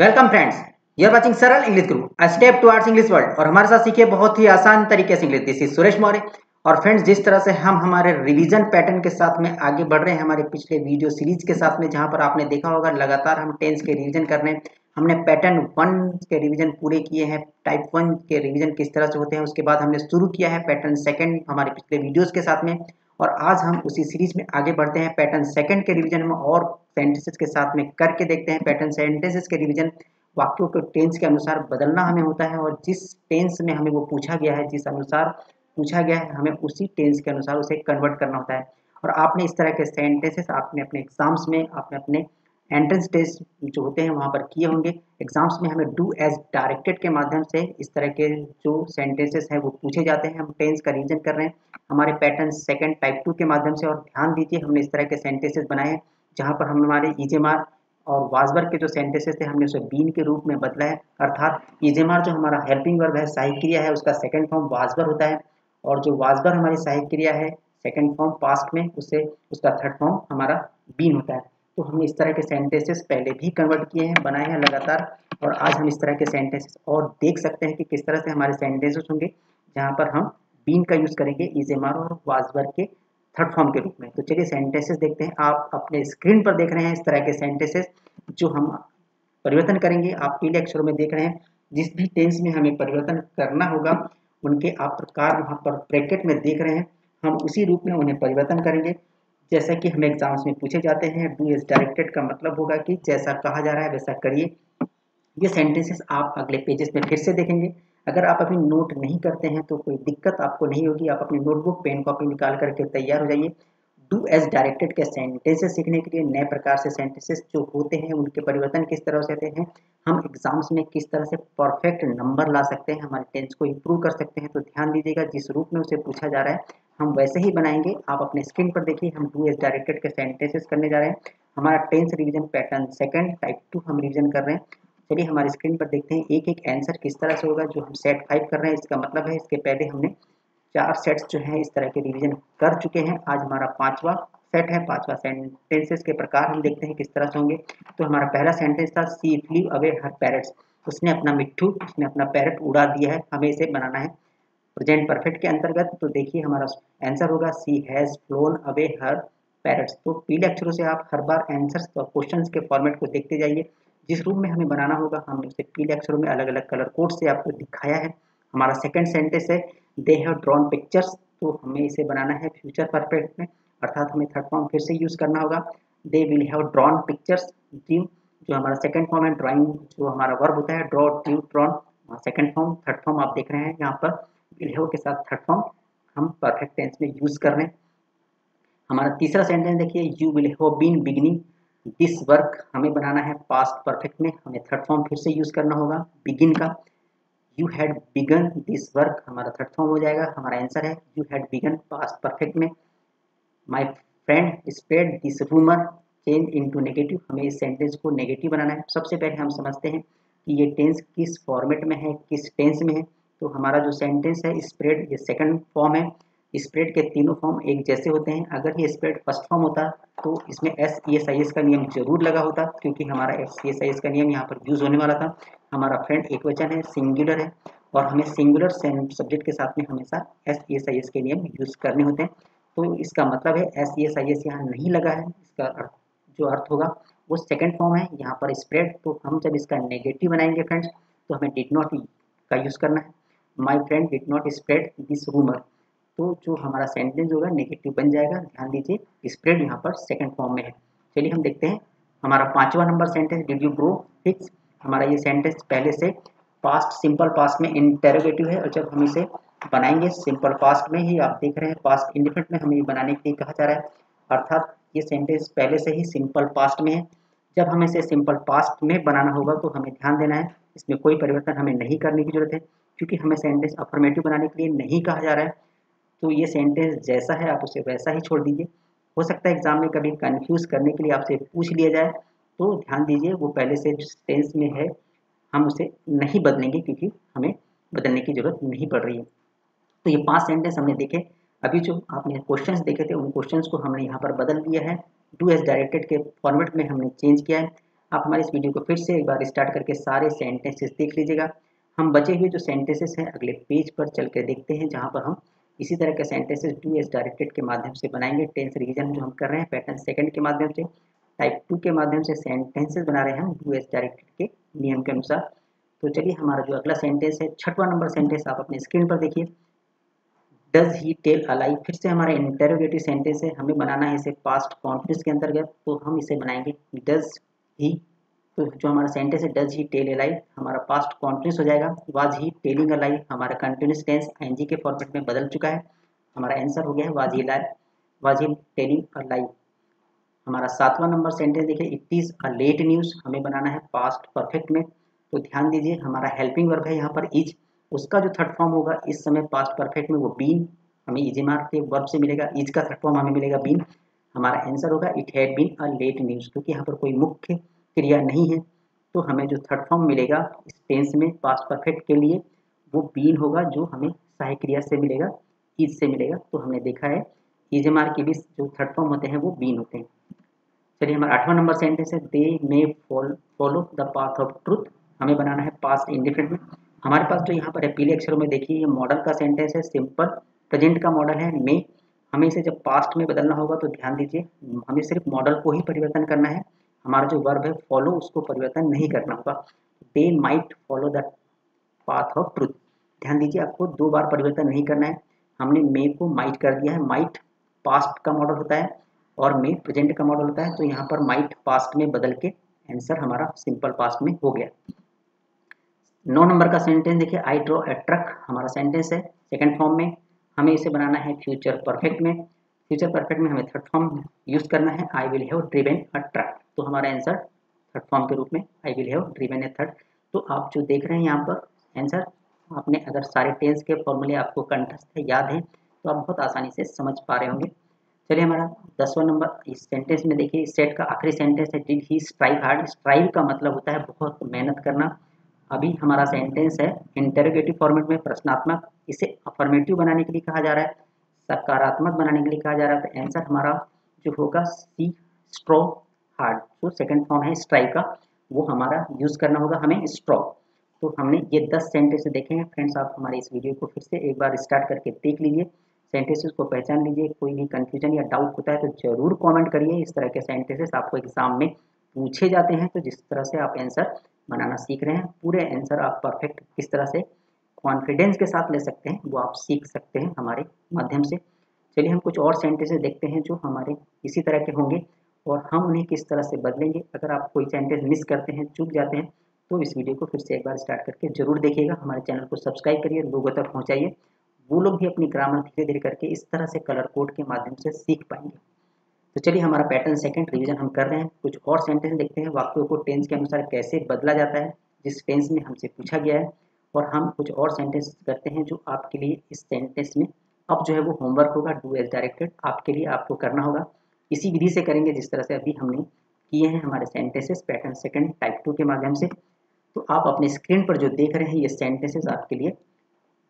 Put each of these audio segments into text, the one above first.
Welcome friends you're watching Saral English Guru a step towards English world और हमारे साथ सीखिए बहुत ही आसान तरीके से English this is Suresh Maurya और फ्रेंड्स जिस तरह से हम हमारे रिवीजन पैटर्न के साथ में आगे बढ़ रहे हैं, हमारे पिछले वीडियो सीरीज़ के साथ में, जहाँ पर आपने देखा होगा, लगातार हम टेंस के रिवीजन कर रहे हैं। हमने पैटर्न वन के रिवीजन पूरे किए हैं। टाइप वन के रिवीजन किस तरह से होते हैं, उसके बाद हमने शुरू किया है पैटर्न सेकंड हमारे पिछले वीडियोस के साथ में। और आज हम उसी सीरीज़ में आगे बढ़ते हैं। पैटर्न सेकंड के रिवीजन में और सेंटेंसेस के साथ में करके देखते हैं। पैटर्न सेंटेंसेस के रिवीजन वाक्यों को टेंस के अनुसार बदलना हमें होता है और जिस टेंस में हमें वो पूछा गया है, जिस अनुसार पूछा गया है, हमें उसी टेंस के अनुसार उसे कन्वर्ट करना होता है। और आपने इस तरह के सेंटेंसेस आपने अपने एग्ज़ाम्स में, आपने अपने एंट्रेंस टेस्ट जो होते हैं, वहाँ पर किए होंगे। एग्ज़ाम्स में हमें डू एज डायरेक्टेड के माध्यम से इस तरह के जो सेंटेंसेस हैं, वो पूछे जाते हैं। हम टेंस का रीजन कर रहे हैं। हमारे पैटर्न सेकंड टाइप टू के माध्यम से, और ध्यान दीजिए, हमने इस तरह के सेंटेंसेस बनाए हैं, जहाँ पर हम हमारे ईजेमार और वाजबर के जो सेंटेंसेस थे, हमने उसे बीन के रूप में बदला है। अर्थात ईजेमार जो हमारा हेल्पिंग वर्ब है सहायक क्रिया है, उसका सेकेंड फॉर्म वाजबर होता है। और जो वाजबर हमारी सहायक क्रिया है सेकेंड फॉर्म पास्ट में उससे उसका थर्ड फॉर्म हमारा बीन होता है। तो हमने इस तरह के सेंटेंसेस पहले भी कन्वर्ट किए हैं, बनाए हैं लगातार, और आज हम इस तरह के सेंटेंसेस और देख सकते हैं कि किस तरह से हमारे सेंटेंसेस होंगे, जहाँ पर हम बीन का यूज़ करेंगे इज़ ईजेमार और वाजबर के थर्ड फॉर्म के रूप में। तो चलिए सेंटेंसेस देखते हैं। आप अपने स्क्रीन पर देख रहे हैं इस तरह के सेंटेंसेस जो हम परिवर्तन करेंगे। आप पीले अक्षरों में देख रहे हैं। जिस भी टेंस में हमें परिवर्तन करना होगा, उनके आप प्रकार वहाँ पर ब्रैकेट में देख रहे हैं। हम उसी रूप में उन्हें परिवर्तन करेंगे। जैसा कि हमें एग्ज़ाम्स में पूछे जाते हैं डू इज़ डायरेक्टेड का मतलब होगा कि जैसा कहा जा रहा है वैसा करिए। ये सेंटेंसेस आप अगले पेजेस में फिर से देखेंगे। अगर आप अभी नोट नहीं करते हैं तो कोई दिक्कत आपको नहीं होगी। आप अपनी नोटबुक पेन कॉपी निकाल करके तैयार हो जाइए। डू एज डायरेक्टेड के सेंटेंसेस सीखने के लिए, नए प्रकार से सेंटेंसेस जो होते हैं, उनके परिवर्तन किस तरह से होते हैं, हम एग्ज़ाम्स में किस तरह से परफेक्ट नंबर ला सकते हैं, हमारे टेंस को इम्प्रूव कर सकते हैं तो ध्यान दीजिएगा, जिस रूप में उसे पूछा जा रहा है हम वैसे ही बनाएँगे। आप अपने स्क्रीन पर देखिए, हम टू एस डायरेक्टेड के सेंटेंसेस करने जा रहे हैं। हमारा tense revision pattern second type two हम रिविजन कर रहे हैं। चलिए हमारे स्क्रीन पर देखते हैं एक एक आंसर किस तरह से होगा, जो हम सेट फाइव कर रहे हैं। इसका मतलब है, इसके पहले हमने चार सेट्स जो हैं, इस तरह के रिवीजन कर चुके हैं। आज हमारा पांचवा सेट है, पांचवा सेंटेंसेस के प्रकार हम देखते हैं किस तरह से होंगे। तो हमारा पहला सेंटेंस था she flew away her parrots उसने अपना मिट्ठू, उसने अपना पैरट उड़ा दिया है। हमें इसे बनाना है। प्रेजेंट परफेक्ट के अंतर्गत तो देखिए हमारा आंसर होगा she has flown away her parrots तो पीले अक्षरों से आप हर बार आंसर्स और क्वेश्चंस के फॉर्मेट को देखते जाइए। जिस रूप में हमें बनाना होगा, हमने उसे पीले अक्षरों में अलग अलग कलर कोड से आपको दिखाया है। हमारा सेकंड सेंटेंस है दे हैव ड्रॉन पिक्चर्स तो हमें इसे बनाना है फ्यूचर परफेक्ट में। अर्थात हमें थर्ड फॉर्म फिर से यूज़ करना होगा। They will have drawn pictures dream जो हमारा सेकंड फॉर्म है ड्राइंग जो हमारा वर्ब होता है draw drew drawn second form third form आप देख रहे हैं यहाँ पर। विल के साथ थर्ड फॉर्म हम परफेक्ट टेंस में यूज़ कर रहे हैं। हमारा तीसरा सेंटेंस देखिए you will have been beginning this work हमें बनाना है पास्ट परफेक्ट में, हमें थर्ड फॉर्म फिर से यूज़ करना होगा बिगिन का। You had begun this work हमारा थर्ड फॉर्म हो जाएगा, हमारा आंसर है you had begun past perfect में. My friend spread this rumour change into negative हमें इस सेंटेंस को नेगेटिव बनाना है। सबसे पहले हम समझते हैं कि ये टेंस किस फॉर्मेट में है, किस टेंस में है। तो हमारा जो सेंटेंस है स्प्रेड ये सेकंड फॉर्म है। स्प्रेड के तीनों फॉर्म एक जैसे होते हैं। अगर ये स्प्रेड फ़र्स्ट फॉर्म होता तो इसमें S E S I S का नियम ज़रूर लगा होता, क्योंकि हमारा S E S I S का नियम यहाँ पर यूज़ होने वाला था। हमारा फ्रेंड एक वचन है सिंगुलर है, और हमें सिंगुलर सब्जेक्ट के साथ में हमेशा S E S I S के नियम यूज़ करने होते हैं। तो इसका मतलब है S E S I S यहाँ नहीं लगा है। इसका अर्थ, जो अर्थ होगा, वो सेकेंड फॉर्म है। यहाँ पर स्प्रेड तो हम जब इसका नेगेटिव बनाएँगे फ्रेंड्स तो हमें डिड नॉट का यूज़ करना है। My friend did not spread this rumour तो जो हमारा सेंटेंस होगा नेगेटिव बन जाएगा। ध्यान दीजिए स्प्रेड यहाँ पर सेकंड फॉर्म में है। चलिए हम देखते हैं। हमारा पांचवा number sentence did you grow figs हमारा ये सेंटेंस पहले से पास्ट सिंपल पास्ट में इंटेरोगेटिव है और जब हम इसे बनाएँगे सिंपल पास्ट में ही आप देख रहे हैं पास्ट इंडिफिनेट में हमें बनाने के लिए कहा जा रहा है। अर्थात ये सेंटेंस पहले से ही सिंपल पास्ट में है। जब हमें इसे सिंपल पास्ट में बनाना होगा तो हमें ध्यान देना है। इसमें कोई परिवर्तन हमें नहीं करने की ज़रूरत है। क्योंकि हमें सेंटेंस अफर्मेटिव बनाने के लिए नहीं कहा जा रहा है। तो ये सेंटेंस जैसा है, आप उसे वैसा ही छोड़ दीजिए। हो सकता है एग्ज़ाम में कभी कंफ्यूज करने के लिए आपसे पूछ लिया जाए। तो ध्यान दीजिए, वो पहले से टेंस में है, हम उसे नहीं बदलेंगे क्योंकि हमें बदलने की ज़रूरत नहीं पड़ रही है। तो ये पाँच सेंटेंस हमने देखे। अभी जो आपने क्वेश्चंस देखे थे, उन क्वेश्चंस को हमने यहाँ पर बदल दिया है। डू एस डायरेक्टेड के फॉर्मेट में हमने चेंज किया है। आप हमारे इस वीडियो को फिर से एक बार स्टार्ट करके सारे सेंटेंसेस देख लीजिएगा। हम बचे हुए जो सेंटेंसेस हैं, अगले पेज पर चल कर देखते हैं, जहाँ पर हम इसी तरह के सेंटेंसेस डू एस डायरेक्टेड के माध्यम से बनाएँगे। टेंस रिविजन जो हम कर रहे हैं पैटर्न सेकंड के माध्यम से टाइप टू के माध्यम से सेंटेंसेस बना रहे हैं हम डू एस डायरेक्टेड के नियम के अनुसार। तो चलिए, हमारा जो अगला सेंटेंस है, छठवा नंबर सेंटेंस आप अपने स्क्रीन पर देखिए। डज ही टेल अलाई फिर से हमारा इंटेरोगेटिव सेंटेंस है हमें बनाना है इसे पास्ट कॉन्फ्रेंस के अंतर्गत तो हम इसे बनाएँगे। डज ही तो जो हमारा सेंटेंस है डज ही टेल अलाई हमारा पास्ट कॉन्फ्रेंस हो जाएगा। वाज ही टेलिंग अलाई हमारा कंटिन्यूस टेंस एनजी के फॉर्मेट में बदल चुका है। हमारा आंसर हो गया है was he lie was he telling a lie हमारा सातवां नंबर सेंटेंस देखिए it is a late news हमें बनाना है पास्ट परफेक्ट में। तो ध्यान दीजिए, हमारा हेल्पिंग वर्ब है यहाँ पर इज़ उसका जो थर्ड फॉर्म होगा, इस समय पास्ट परफेक्ट में वो बीन हमें इजी मार्क के वर्ब से मिलेगा। इज़ का थर्ड फॉर्म हमें मिलेगा बीन हमारा आंसर होगा it had been a late news क्योंकि यहाँ पर कोई मुख्य क्रिया नहीं है तो हमें जो थर्ड फॉर्म मिलेगा इस टेंस में पास्ट परफेक्ट के लिए, वो बीन होगा जो हमें सहाय क्रिया से मिलेगा इज़ से मिलेगा। तो हमने देखा है इज़ मार्क के भी जो थर्ड फॉर्म होते हैं, वो बीन होते हैं। चलिए, हमारा आठवां नंबर सेंटेंस है they may follow the path of truth हमें बनाना है पास्ट इंडिफरेंट में। हमारे पास जो यहाँ पर है पीले अक्षरों में देखिए, ये मॉडल का सेंटेंस है सिंपल प्रेजेंट का मॉडल है मे हमें इसे जब पास्ट में बदलना होगा तो ध्यान दीजिए, हमें सिर्फ़ मॉडल को ही परिवर्तन करना है। हमारा जो वर्ब है फॉलो उसको परिवर्तन नहीं करना होगा। They might follow the path of truth ध्यान दीजिए, आपको दो बार परिवर्तन नहीं करना है। हमने मे को माइट कर दिया है। माइट पास्ट का मॉडल होता है और मे प्रेजेंट का मॉडल होता है। तो यहाँ पर माइट पास्ट में बदल के आंसर हमारा सिंपल पास्ट में हो गया। नौ नंबर का सेंटेंस देखिए आई ड्रॉ ए ट्रक हमारा सेंटेंस है सेकेंड फॉर्म में। हमें इसे बनाना है फ्यूचर परफेक्ट में। फ्यूचर परफेक्ट में हमें थर्ड फॉर्म यूज़ करना है। I will have driven a truck तो हमारा आंसर थर्ड फॉर्म के रूप में I will have driven a third तो आप जो देख रहे हैं यहाँ पर आंसर आपने अगर सारे टेंस के फॉर्मूले आपको कंठस्थ याद है तो आप बहुत आसानी से समझ पा रहे होंगे। चलिए हमारा दसवां नंबर इस सेंटेंस में देखिए, इस सेट का आखिरी सेंटेंस है did he strive hard strive का मतलब होता है बहुत मेहनत करना। अभी हमारा सेंटेंस है इंटेरोगेटिव फॉर्मेट में प्रश्नात्मक, इसे अफर्मेटिव बनाने के लिए कहा जा रहा है, सकारात्मक बनाने के लिए कहा जा रहा है। तो आंसर हमारा जो होगा सी स्ट्रॉ हार्ड जो सेकंड फॉर्म है स्ट्राइक का। वो हमारा यूज़ करना होगा हमें स्ट्रॉ तो हमने ये दस सेंटेंस देखे हैं। फ्रेंड्स आप हमारे इस वीडियो को फिर से एक बार स्टार्ट करके देख लीजिए। सेंटेंसेस को पहचान लीजिए। कोई भी कंफ्यूजन या डाउट होता है तो ज़रूर कमेंट करिए। इस तरह के सेंटेंसेस आपको एग्ज़ाम में पूछे जाते हैं। तो जिस तरह से आप आंसर बनाना सीख रहे हैं, पूरे आंसर आप परफेक्ट किस तरह से कॉन्फिडेंस के साथ ले सकते हैं, वो आप सीख सकते हैं हमारे माध्यम से। चलिए हम कुछ और सेंटेंसेस देखते हैं जो हमारे इसी तरह के होंगे। और हम उन्हें किस तरह से बदलेंगे, अगर आप कोई सेंटेंस मिस करते हैं, चूक जाते हैं तो इस वीडियो को फिर से एक बार स्टार्ट करके ज़रूर देखिएगा। हमारे चैनल को सब्सक्राइब करिए लोगों तक पहुँचाइए। वो लोग भी अपनी ग्रामर धीरे धीरे करके इस तरह से कलर कोड के माध्यम से सीख पाएँगे। तो चलिए, हमारा पैटर्न सेकंड रिवीजन हम कर रहे हैं। कुछ और सेंटेंस देखते हैं। वाक्यों को टेंस के अनुसार कैसे बदला जाता है, जिस टेंस में हमसे पूछा गया है। और हम कुछ और सेंटेंस करते हैं जो आपके लिए इस सेंटेंस में अब जो है वो होमवर्क होगा। डू एज डायरेक्टेड आपके लिए आपको करना होगा। इसी विधि से करेंगे जिस तरह से अभी हमने किए हैं हमारे sentences pattern second type two के माध्यम से। तो आप अपने स्क्रीन पर जो देख रहे हैं, ये सेंटेंसेस आपके लिए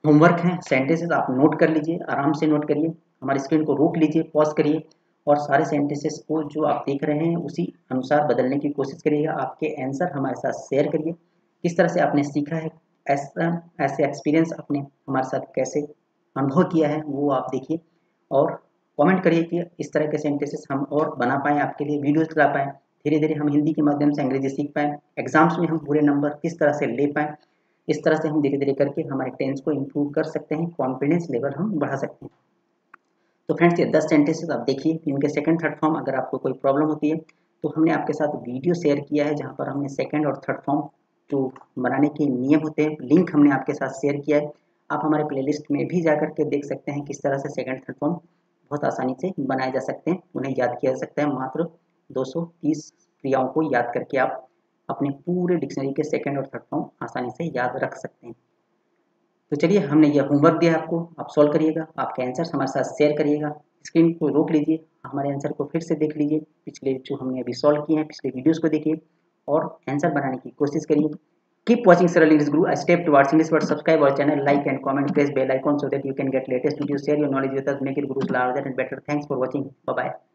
होमवर्क हैं। सेंटेंसेस आप नोट कर लीजिए, आराम से नोट करिए। हमारी स्क्रीन को रोक लीजिए पॉज करिए और सारे सेंटेंसेस को जो आप देख रहे हैं, उसी अनुसार बदलने की कोशिश करिएगा। आपके आंसर हमारे साथ शेयर करिए। किस तरह से आपने सीखा है ऐसा ऐसे एक्सपीरियंस आपने हमारे साथ कैसे अनुभव किया है, वो आप देखिए। और कमेंट करिए कि इस तरह के सेंटेंसेस हम और बना पाएँ, आपके लिए वीडियोज़ ला पाएँ। धीरे धीरे हम हिंदी के माध्यम से अंग्रेज़ी सीख पाएँ। एग्ज़ाम्स में हम पूरे नंबर किस तरह से ले पाएँ। इस तरह से हम धीरे धीरे करके हमारे टेंस को इम्प्रूव कर सकते हैं। कॉन्फिडेंस लेवल हम बढ़ा सकते हैं। तो फ्रेंड्स ये दस सेंटेंसेस आप देखिए। इनके सेकंड थर्ड फॉर्म अगर आपको कोई प्रॉब्लम होती है तो हमने आपके साथ वीडियो शेयर किया है, जहाँ पर हमने सेकंड और थर्ड फॉर्म जो बनाने के नियम होते हैं लिंक हमने आपके साथ शेयर किया है। आप हमारे प्लेलिस्ट में भी जा करके देख सकते हैं किस तरह से सेकंड थर्ड फॉर्म बहुत आसानी से बनाए जा सकते हैं, उन्हें याद किया जा सकता है। मात्र 230 क्रियाओं को याद करके आप अपने पूरे डिक्शनरी के सेकेंड और थर्ड फॉर्म आसानी से याद रख सकते हैं। तो चलिए, हमने यह होमवर्क दिया आपको। आप सॉल्व करिएगा, आपके आंसर हमारे साथ शेयर करिएगा। स्क्रीन को रोक लीजिए, हमारे आंसर को फिर से देख लीजिए। पिछले जो हमने अभी सॉल्व किए हैं, पिछले वीडियोस को देखिए और आंसर बनाने की कोशिश करिए। Keep watching Sarah English Guru, a step towards English word. Subscribe our channel, like and comment, press bell icon so that you can get latest videos, share your knowledge with us, make it Guru's larger and better. Thanks for watching. Bye-bye.